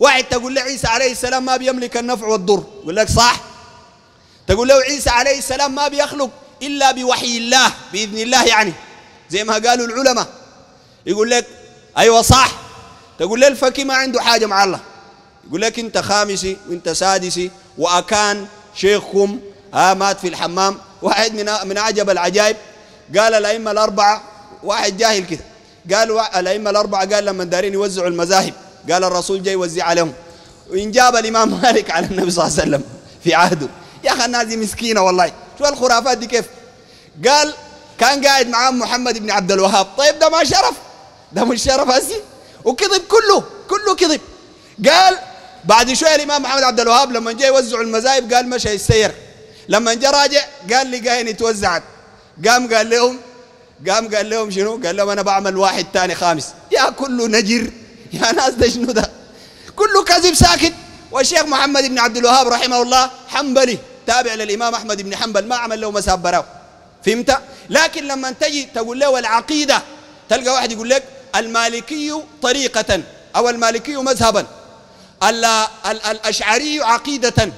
واحد تقول له عيسى عليه السلام ما بيملك النفع والضر. يقول لك صح. تقول له عيسى عليه السلام ما بيخلق إلا بوحي الله بإذن الله يعني. زي ما قالوا العلماء. يقول لك أيوة صح. تقول له الفكي ما عنده حاجة مع الله. يقول لك أنت خامسي وأنت سادسي وأكان شيخكم ها مات في الحمام. واحد من من أعجب العجائب. قال الأئمة الأربعة واحد جاهل كده. قال الأئمة الأربعة قال لما دارين يوزعوا المذاهب. قال الرسول جاي يوزع عليهم وإن جاب الإمام مالك على النبي صلى الله عليه وسلم في عهده. يا أخي الناس دي مسكينة والله. شو الخرافات دي كيف؟ قال كان قاعد معاه محمد بن عبد الوهاب. طيب ده ما شرف. ده مش شرف هسي وكذب كله. كله كذب. قال بعد شوية الإمام محمد عبد الوهاب لما جاي يوزعوا المذاهب قال مشى يسير لما جاء راجع قال لي قاين اتوزعت قام قال لهم قام قال لهم شنو؟ قال لهم أنا بعمل واحد تاني خامس. يا كله نجر. يا ناس ده شنو ده؟ كله كذب ساكت. والشيخ محمد بن عبد الوهاب رحمه الله حنبلي تابع للإمام أحمد بن حنبل ما عمل له مساب براو. فهمت؟ لكن لما تجي تقول له العقيدة تلقى واحد يقول لك المالكي طريقة أو المالكي مذهبا. الأشعري عقيدة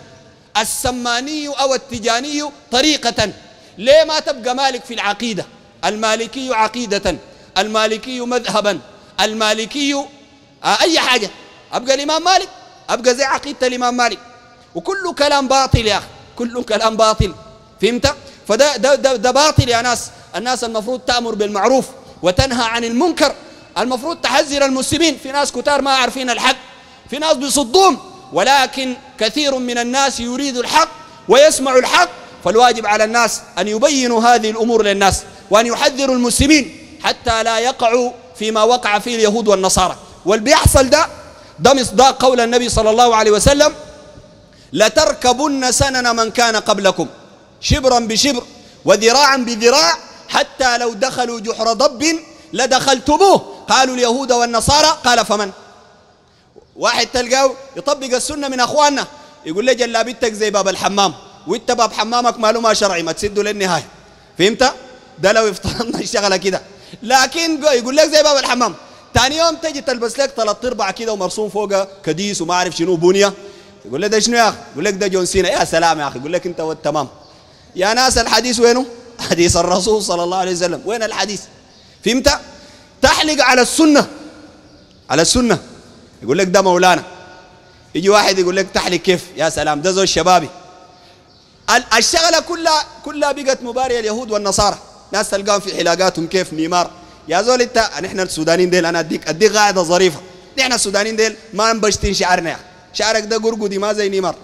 السماني أو التجاني طريقة. ليه ما تبقى مالك في العقيدة؟ المالكي عقيدة المالكي مذهبا المالكي آه أي حاجة. أبقى الإمام مالك أبقى زي عقيدة الإمام مالك. وكله كلام باطل يا أخي كله كلام باطل. فهمت؟ فده ده, ده, ده باطل يا ناس. الناس المفروض تأمر بالمعروف وتنهى عن المنكر. المفروض تحذر المسلمين. في ناس كتار ما عارفين الحق. في ناس بيصدون ولكن كثير من الناس يريد الحق ويسمع الحق. فالواجب على الناس أن يبينوا هذه الأمور للناس وأن يحذروا المسلمين حتى لا يقعوا فيما وقع فيه اليهود والنصارى. والبيحصل ده ده مصداق قول النبي صلى الله عليه وسلم لتركبن سنن من كان قبلكم. شبرا بشبر وذراعا بذراع حتى لو دخلوا جحر ضب لدخلتموه. قالوا اليهود والنصارى قال فمن؟ واحد تلقاه يطبق السنة من أخواننا يقول لي جلابيتك زي باب الحمام وإنت باب حمامك ماله ما شرعي ما تسده للنهاية. فهمت؟ ده لو افترضنا الشغلة كده. لكن يقول لك زي باب الحمام. ثاني يوم تجي تلبس لك ثلاث ارباع كده ومرسوم فوقها كديس وما أعرف شنو بنية. يقول لك ده شنو يا أخي؟ يقول لك ده جون سينا. يا سلام يا أخي. يقول لك أنت والتمام يا ناس الحديث وينه؟ حديث الرسول صلى الله عليه وسلم. وين الحديث؟ فهمت؟ تحلق على السنة. على السنة. يقول لك ده مولانا. يجي واحد يقول لك تحلق كيف؟ يا سلام. ده زول شبابي. الشغلة كلها كلها بقت مبارية اليهود والنصارى. ناس تلقاهم في حلاقاتهم كيف؟ نيمار. يا زول انت نحن السودانيين ديل أنا اديك أديك قاعدة ظريفة. نحن السودانيين ديل ما نبشتين شعرنا. يا شعرك ده قرقدي ما زي نيمار.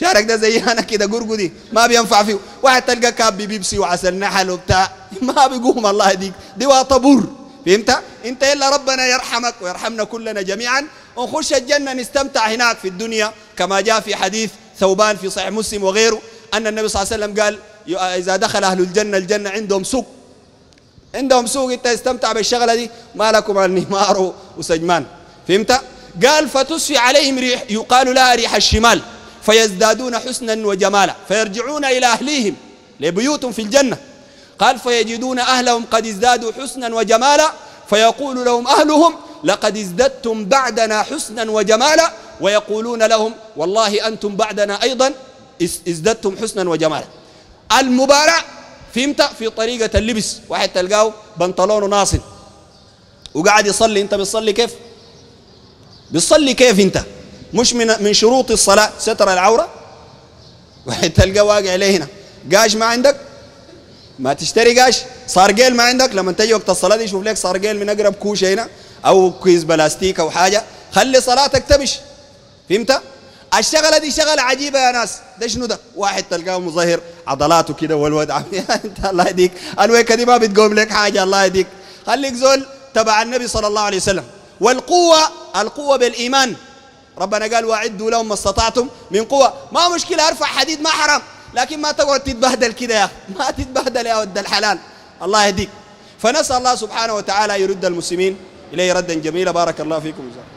شعرك ده زي أنا كده قرقدي ما بينفع فيه. واحد تلقى كاب بيبسي وعسل نحل وبتاع ما بيقوم الله يديك دي طبور فهمت؟ انت إلا ربنا يرحمك ويرحمنا كلنا جميعا. ونخش الجنة نستمتع هناك في الدنيا كما جاء في حديث ثوبان في صحيح مسلم وغيره أن النبي صلى الله عليه وسلم قال إذا دخل أهل الجنة الجنة عندهم سوق عندهم سوق انت استمتع بالشغلة دي؟ ما لكم عن نمار وسجمان. فهمت؟ قال فتسفي عليهم ريح يقال لها ريح الشمال. فيزدادون حسنا وجمالا فيرجعون إلى أهليهم لبيوتهم في الجنة. قال فيجدون أهلهم قد ازدادوا حسنا وجمالا فيقول لهم أهلهم لقد ازددتم بعدنا حسنا وجمالا ويقولون لهم والله أنتم بعدنا أيضا ازددتم حسنا وجمالا. المباراة فهمت؟ في طريقة اللبس. واحد تلقاه بنطلونه ناصن. وقاعد يصلي. انت بتصلي كيف؟ بتصلي كيف انت؟ مش من من شروط الصلاة. ستر العورة. واحد تلقاه واقع عليه هنا؟ قاش ما عندك؟ ما تشتري قاش؟ صارقيل ما عندك؟ لما تجي وقت الصلاة دي يشوف لك صارقيل من أقرب كوشة هنا. أو كيس بلاستيك أو حاجة. خلي صلاتك تمش فهمت؟ الشغله دي شغلة عجيبة يا ناس. ده شنو ده؟ واحد تلقاه مظهر عضلاته كده والواد انت الله يهديك. الويكة دي ما بتقوم لك حاجة الله يهديك. خليك زول تبع النبي صلى الله عليه وسلم. والقوة القوة بالإيمان. ربنا قال وأعدوا لهم ما استطعتم من قوة. ما مشكلة أرفع حديد ما حرام. لكن ما تقعد تتبهدل كده يا أخي. ما تتبهدل يا ود الحلال. الله يهديك. فنسأل الله سبحانه وتعالى يرد المسلمين إليه ردا جميلا. بارك الله فيكم. جزاكم